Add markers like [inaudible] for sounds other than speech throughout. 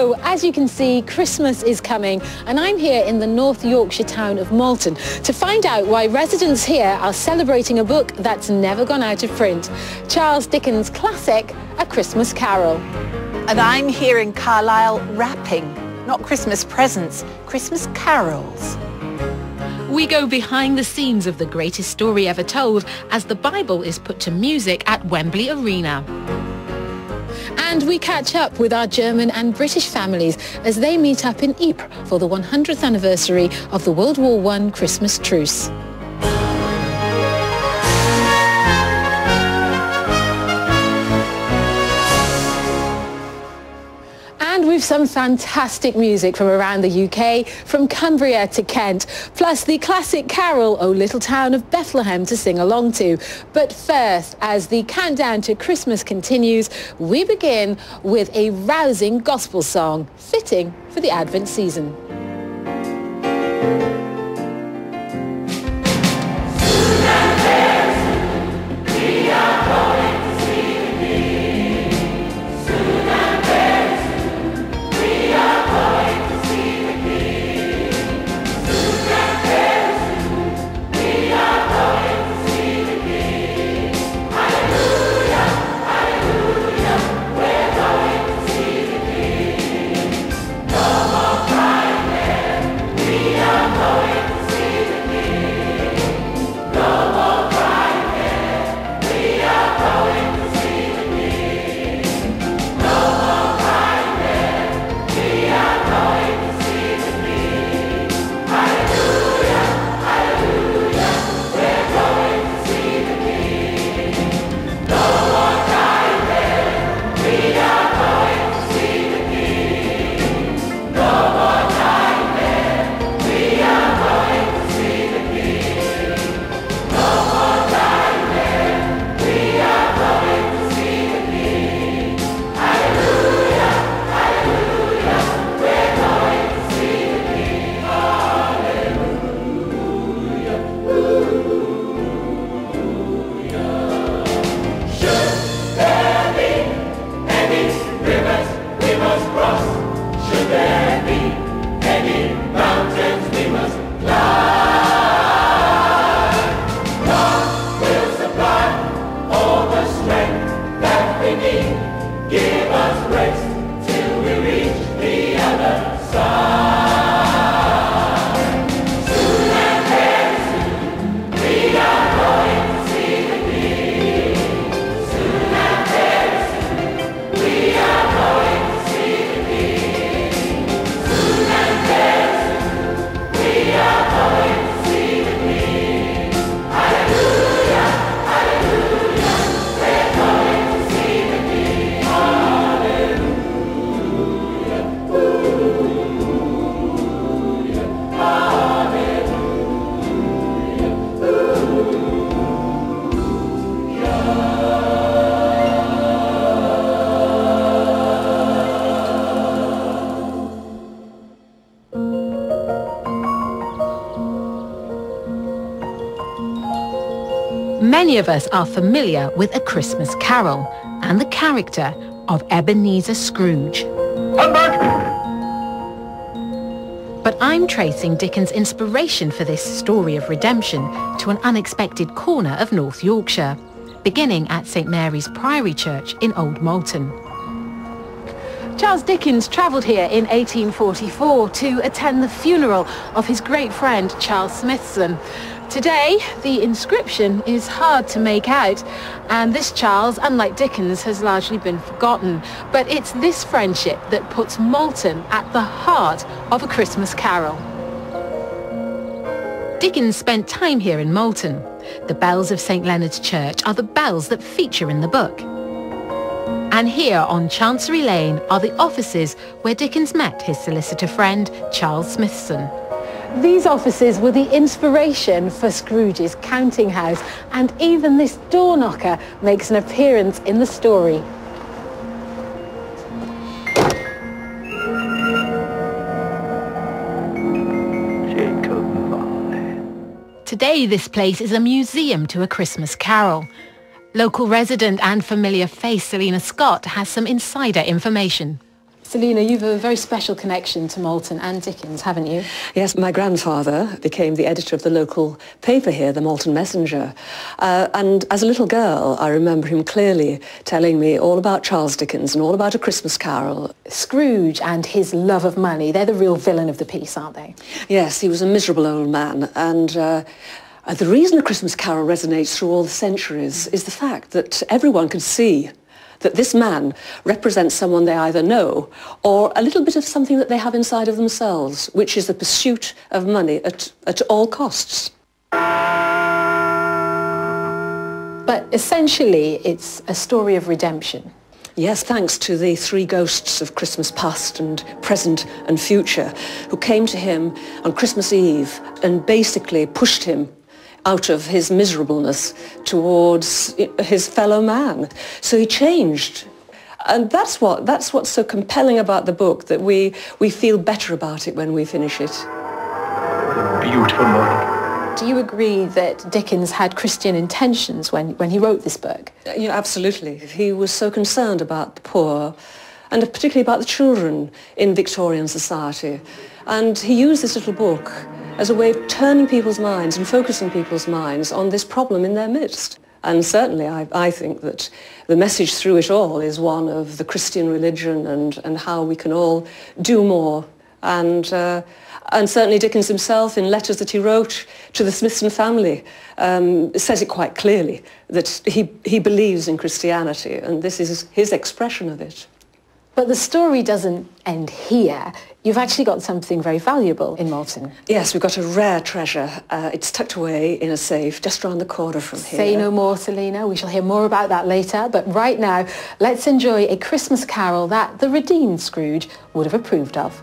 So, as you can see, Christmas is coming and I'm here in the North Yorkshire town of Malton to find out why residents here are celebrating a book that's never gone out of print. Charles Dickens' classic, A Christmas Carol. And I'm here in Carlisle wrapping, not Christmas presents, Christmas carols. We go behind the scenes of the greatest story ever told as the Bible is put to music at Wembley Arena. And we catch up with our German and British families as they meet up in Ypres for the 100th anniversary of the World War I Christmas truce. We've some fantastic music from around the UK, from Cumbria to Kent, plus the classic carol, O Little Town of Bethlehem to sing along to. But first, as the countdown to Christmas continues, we begin with a rousing gospel song, fitting for the Advent season. Many of us are familiar with A Christmas Carol and the character of Ebenezer Scrooge. But I'm tracing Dickens' inspiration for this story of redemption to an unexpected corner of North Yorkshire, beginning at St Mary's Priory Church in Old Malton. Charles Dickens travelled here in 1844 to attend the funeral of his great friend Charles Smithson. Today, the inscription is hard to make out, and this Charles, unlike Dickens, has largely been forgotten. But it's this friendship that puts Malton at the heart of A Christmas Carol. Dickens spent time here in Malton. The bells of St Leonard's Church are the bells that feature in the book. And here on Chancery Lane are the offices where Dickens met his solicitor friend Charles Smithson. These offices were the inspiration for Scrooge's counting house and even this door knocker makes an appearance in the story. Today this place is a museum to A Christmas Carol. Local resident and familiar face Selina Scott has some insider information. Selina, you've a very special connection to Malton and Dickens, haven't you? Yes, my grandfather became the editor of the local paper here, the Malton Messenger. Uh, and as a little girl, I remember him clearly telling me all about Charles Dickens and all about A Christmas Carol. Scrooge and his love of money, they're the real villain of the piece, aren't they? Yes, he was a miserable old man. And uh, Uh, the reason A Christmas Carol resonates through all the centuries is the fact that everyone can see that this man represents someone they either know or a little bit of something that they have inside of themselves, which is the pursuit of money at, at all costs. But essentially, it's a story of redemption. Yes, thanks to the three ghosts of Christmas past and present and future who came to him on Christmas Eve and basically pushed him out of his miserableness towards his fellow man. So he changed. And that's what that's what's so compelling about the book that we we feel better about it when we finish it. Beautiful morning. Do you agree that Dickens had Christian intentions when, when he wrote this book? Uh, yeah, absolutely. He was so concerned about the poor and particularly about the children in Victorian society. And he used this little book as a way of turning people's minds and focusing people's minds on this problem in their midst. And certainly I, I, think that the message through it all is one of the Christian religion and, and how we can all do more. And, uh, and certainly Dickens himself, in letters that he wrote to the Smithson family, um, says it quite clearly that he, he believes in Christianity, and this is his expression of it. But the story doesn't end here. You've actually got something very valuable in Malton. Yes, we've got a rare treasure. Uh, it's tucked away in a safe just around the corner from here. Say no more, Selina. We shall hear more about that later. But right now, let's enjoy a Christmas carol that the redeemed Scrooge would have approved of.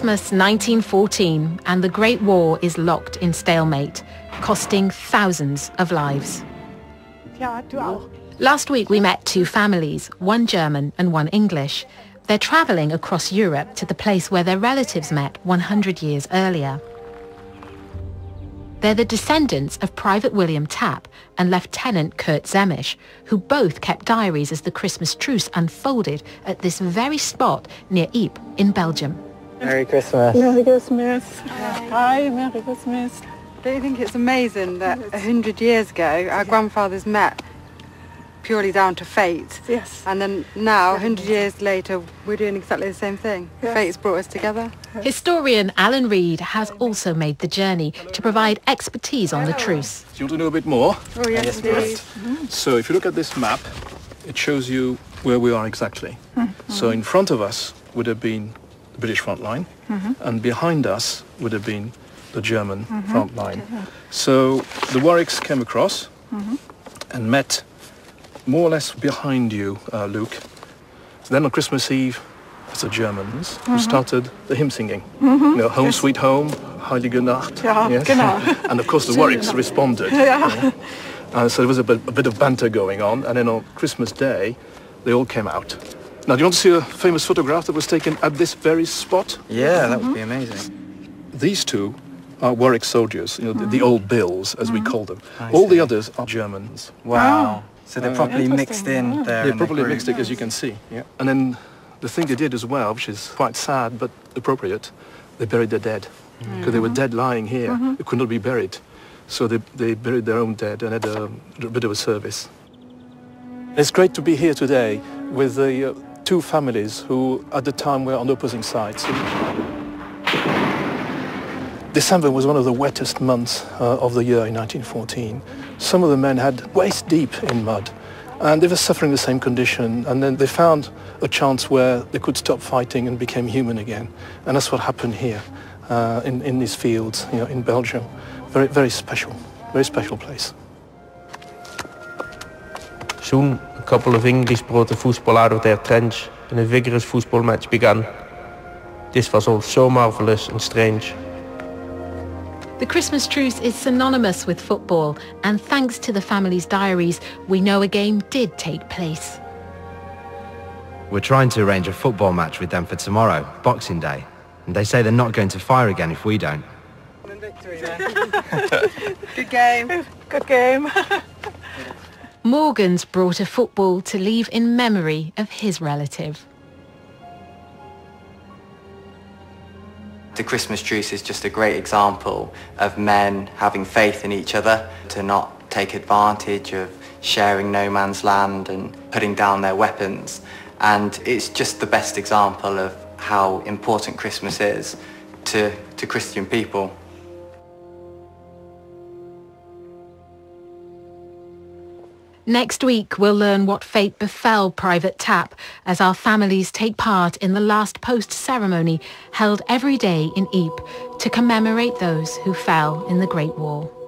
Christmas 1914 and the Great War is locked in stalemate, costing thousands of lives. Last week we met two families, one German and one English. They're travelling across Europe to the place where their relatives met 100 years earlier. They're the descendants of Private William Tapp and Lieutenant Kurt Zehmisch, who both kept diaries as the Christmas truce unfolded at this very spot near Ypres in Belgium. Merry Christmas. Merry Christmas. Hi, Merry Christmas. Don't you think it's amazing that a hundred years ago our grandfathers met purely down to fate? Yes. And then now, a hundred years later, we're doing exactly the same thing. Yes. Fate's brought us together. Historian Alan Reid has also made the journey to provide expertise on the truce. Do you want to know a bit more? Oh yes, indeed. So if you look at this map, it shows you where we are exactly. Mm-hmm. So in front of us would have been the British front line, and behind us would have been the German front line. So the Warwicks came across and met more or less behind you, uh, Luke. Then on Christmas Eve, it's the Germans who started the hymn singing. You know, Home Sweet Home, Heilige Nacht. Ja, genau. [laughs] and of course the Warwicks responded. Ja. Uh, so there was a bit, a bit of banter going on, and then on Christmas Day, they all came out. Now, do you want to see a famous photograph that was taken at this very spot? Yeah, that would be amazing. These two are Warwick soldiers, you know, the, the old bills, as we call them. All the others are Germans. Wow. So they're properly mixed Interesting, in there. They in the probably group. mixed it, as you can see. Yeah. And then the thing they did as well, which is quite sad but appropriate, they buried their dead. Because they were dead lying here. They could not be buried. So they, they buried their own dead and had a, a bit of a service. It's great to be here today with the uh, two families who at the time were on opposing sides. December was one of the wettest months uh, of the year in 1914. Some of the men had waist deep in mud and they were suffering the same condition and then they found a chance where they could stop fighting and became human again. And that's what happened here uh, in, in these fields you know, in Belgium. Very, very special, very special place. Soon, couple of English brought the football out of their trench and a vigorous football match began. This was all so marvelous and strange. The Christmas truce is synonymous with football and thanks to the family's diaries, we know a game did take place. We're trying to arrange a football match with them for tomorrow, Boxing Day. And they say they're not going to fire again if we don't. [laughs] Good game. Good game. Morgan's brought a football to leave in memory of his relative. The Christmas truce is just a great example of men having faith in each other to not take advantage of sharing no man's land and putting down their weapons. And it's just the best example of how important Christmas is to, to Christian people. Next week, we'll learn what fate befell Private Tapp as our families take part in the last post ceremony held every day in Ypres to commemorate those who fell in the Great War.